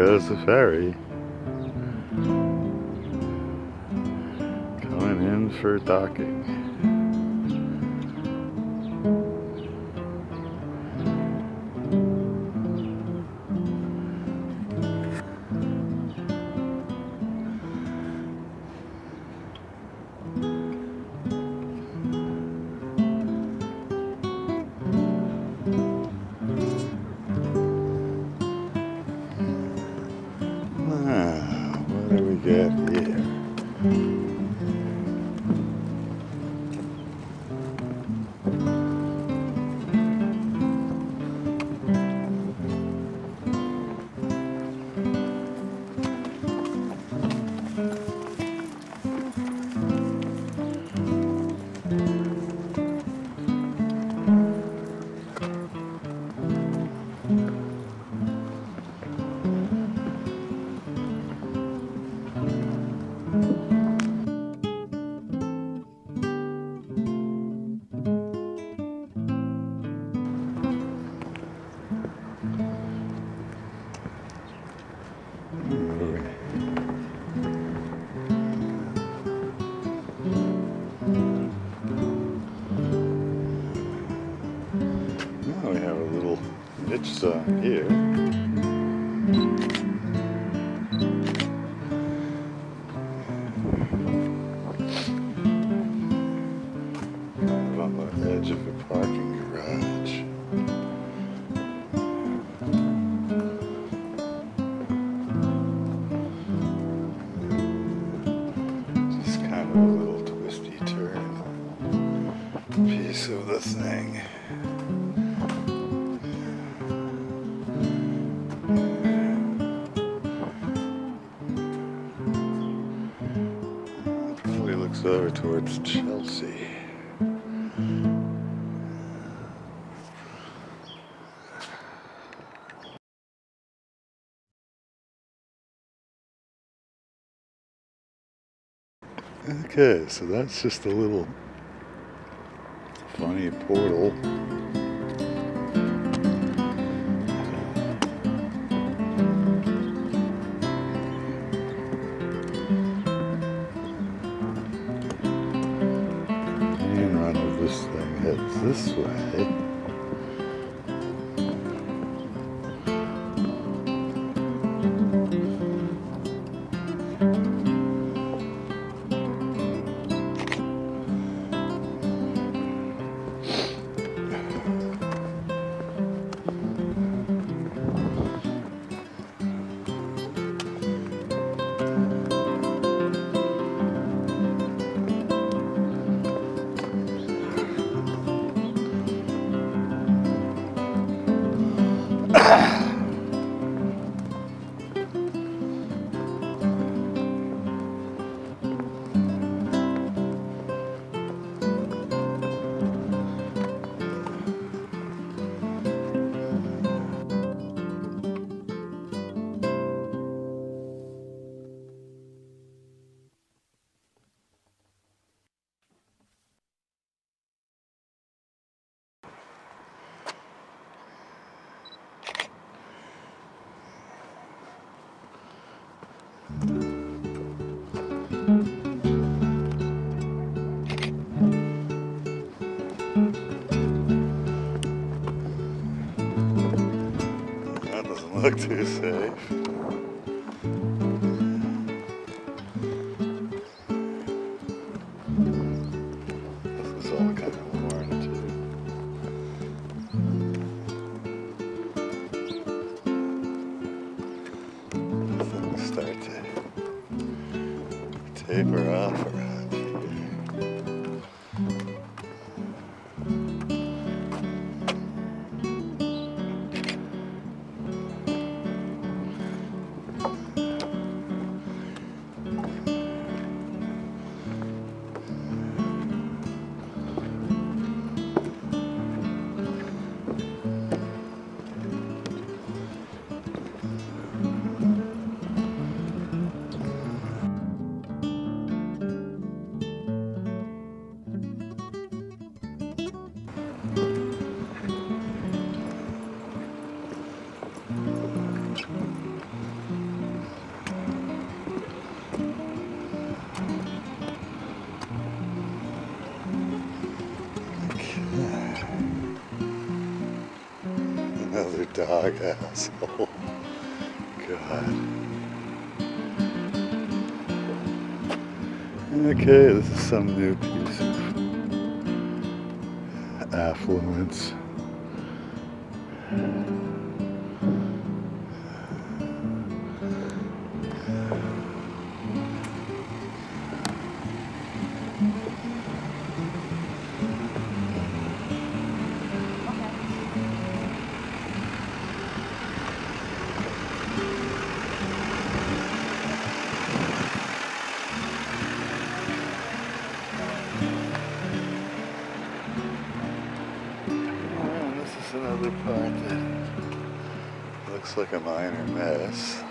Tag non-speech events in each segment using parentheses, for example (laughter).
Goes the ferry. Mm-hmm. Coming in for docking. Do we get here? Ditch uh, sign here. On the edge of a parking garage. Just kind of a little twisty turn piece of the thing. Looks over towards Chelsea. Okay, so that's just a little funny portal. Look too safe. This is all kind of worn too. Things start to taper off dog (laughs) asshole. God. Okay, this is some new piece of affluence. Looks like a minor mess.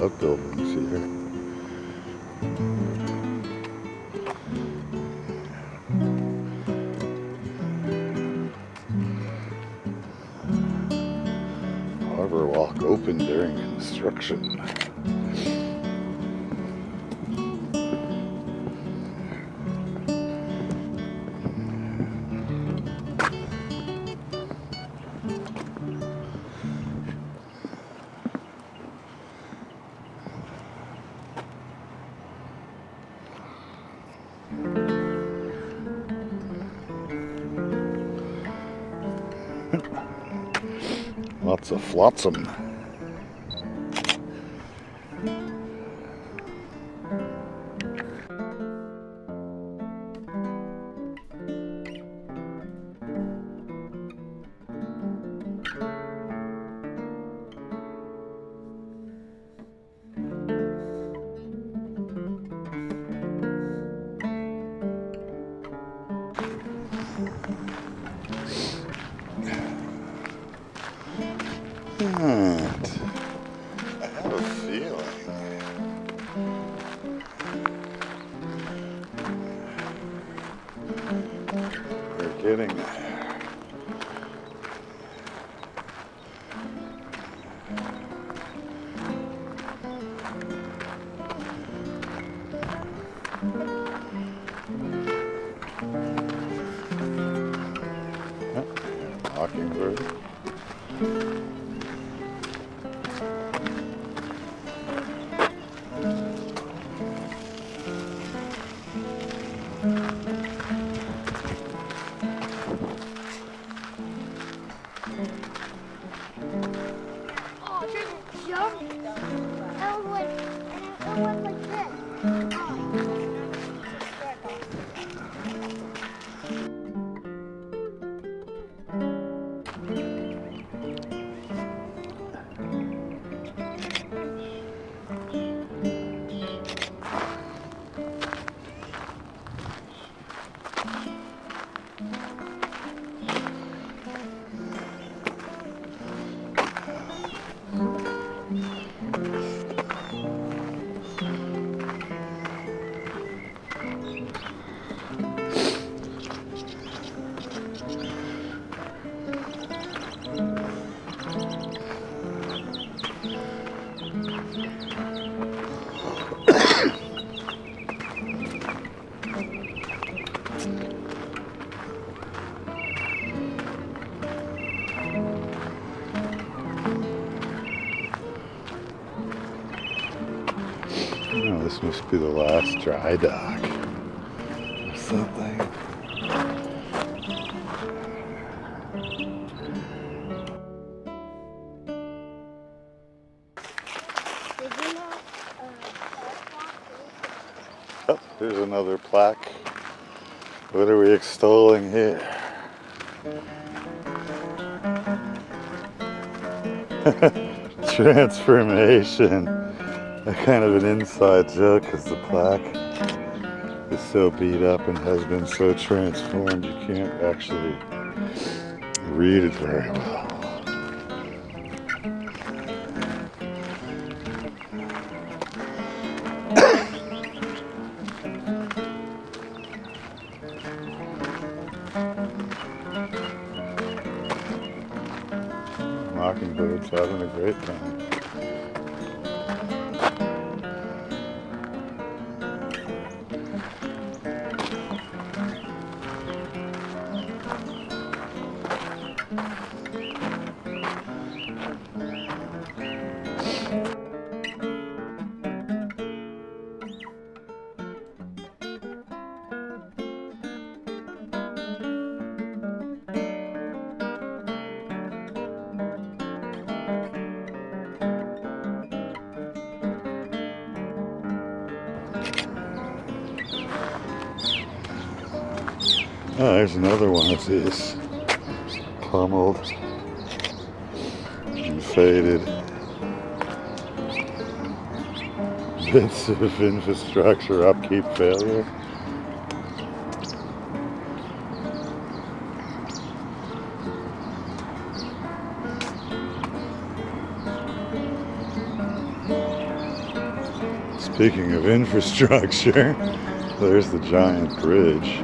Little here. Harbor Walk open during construction. Lots of flotsam. We're this must be the last dry dock or something. Did you know, uh, Oh, there's another plaque. What are we extolling here? (laughs) Transformation. A kind of an inside joke because the plaque is so beat up and has been so transformed you can't actually read it very well. (coughs) Mockingbird's having a great time. Oh, there's another one of these pummeled and faded bits of infrastructure upkeep failure. Speaking of infrastructure, (laughs) there's the giant bridge.